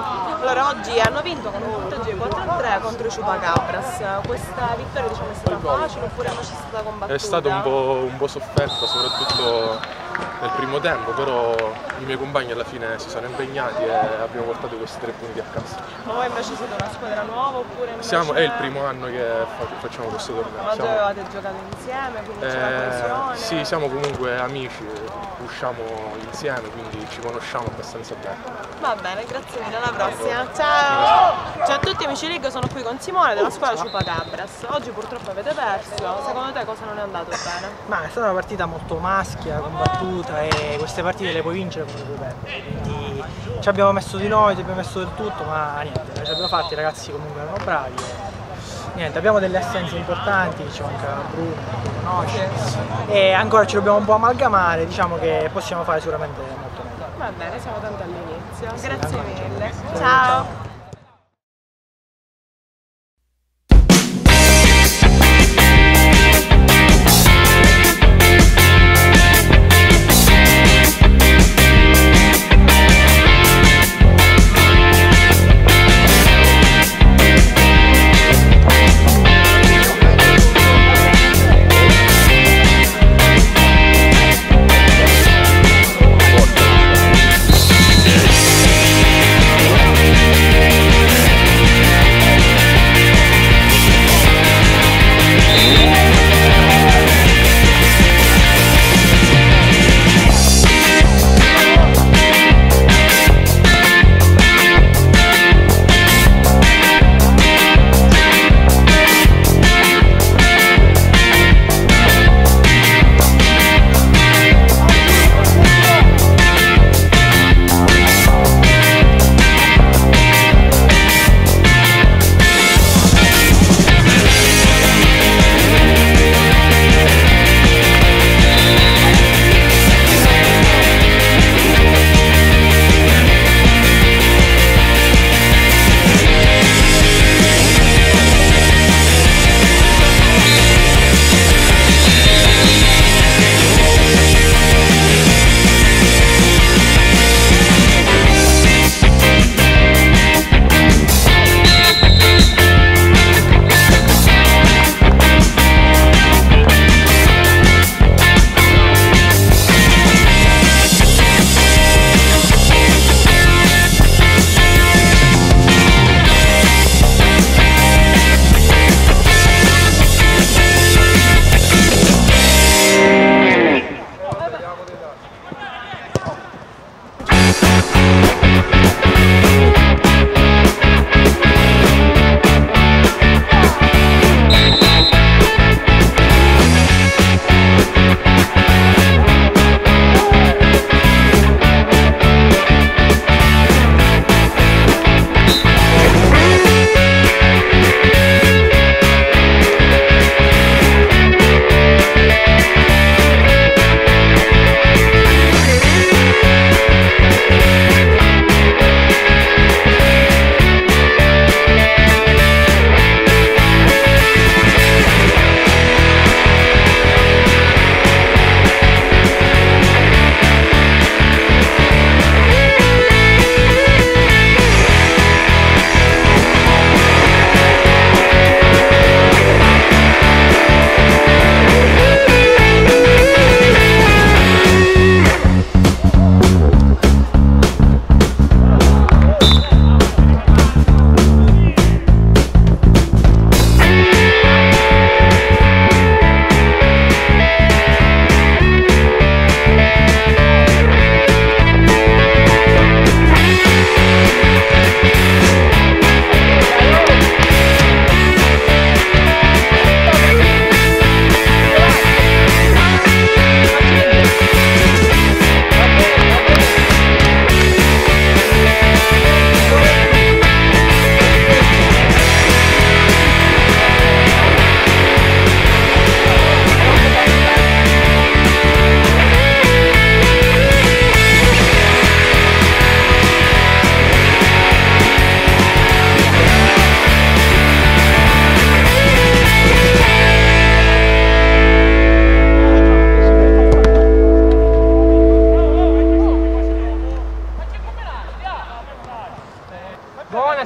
Libero. Allora oggi hanno vinto con un punteggio di 4-3 contro i Chupacabras. Questa vittoria diciamo, è stata facile oppure non c'è stata combattuta? È stata un po', un po' sofferta soprattutto nel primo tempo, però i miei compagni alla fine si sono impegnati e abbiamo portato questi tre punti a casa. Ma voi invece siete una squadra nuova oppure invece... Siamo, è il primo anno che facciamo questo torneo. Ma siamo, avevate giocato insieme, quindi c'è la eh, coesione? sì, siamo comunque amici, usciamo insieme, quindi ci conosciamo abbastanza bene. Va bene, grazie mille, alla prossima. Ciao! Ciao a tutti amici League, sono qui con Simone della squadra Ciupacabras. Oggi purtroppo avete perso, secondo te cosa non è andato bene? Ma è stata una partita molto maschia, combattuta e queste partite le puoi vincere come le puoi perdere. Quindi ci abbiamo messo di noi, ci abbiamo messo del tutto, ma niente, ce l'abbiamo fatti, i ragazzi comunque erano bravi. E, niente, abbiamo delle assenze importanti, ci manca Bruno, che conosce, e ancora ci dobbiamo un po' amalgamare, diciamo che possiamo fare sicuramente molto meglio. Va bene, siamo tanto all'inizio. Grazie mille. Ciao! Bene,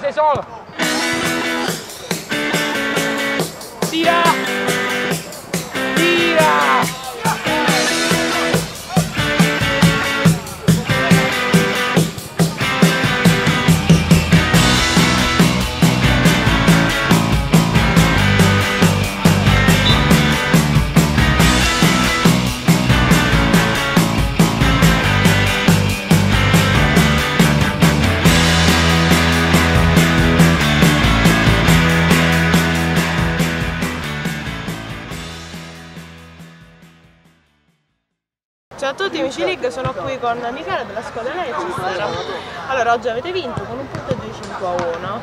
c'est ça. Amici League, sono qui con Michele della squadra Leicester. Allora, oggi avete vinto con un punteggio di 5 a 1.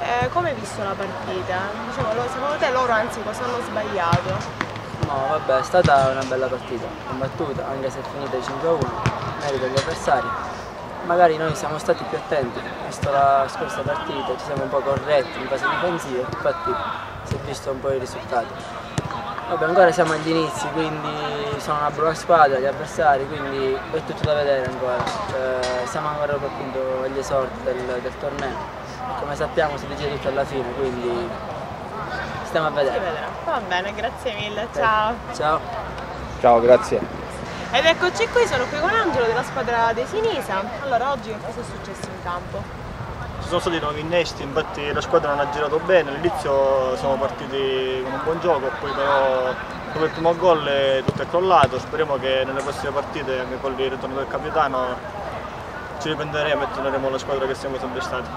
Eh, come hai visto la partita? Diciamo, secondo te loro anzi cosa hanno sbagliato? No, vabbè, è stata una bella partita, combattuta, anche se è finita 5 a 1, merito agli avversari. Magari noi siamo stati più attenti, visto la scorsa partita, ci siamo un po' corretti in fase difensiva, infatti si è visto un po' il risultato. Vabbè, ancora siamo agli inizi, quindi sono una buona squadra, gli avversari, quindi è tutto da vedere ancora. Cioè, siamo ancora appunto agli esordi del, del torneo. Come sappiamo si decide tutto alla fine, quindi stiamo a vedere. Va bene, grazie mille, ciao. Ciao. Ciao, grazie. Ed eccoci qui, sono qui con Angelo della squadra dei Sinisa. Allora, oggi che cosa è successo in campo? Ci sono stati nuovi innesti, infatti la squadra non ha girato bene, all'inizio siamo partiti con un buon gioco, poi però dopo il primo gol è- tutto è crollato, speriamo che nelle prossime partite, anche con il ritorno del capitano, ci riprenderemo e torneremo alla squadra che siamo sempre stati.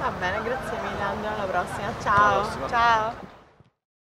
Va bene, grazie mille Angelo, alla prossima. Ciao. prossima. Ciao.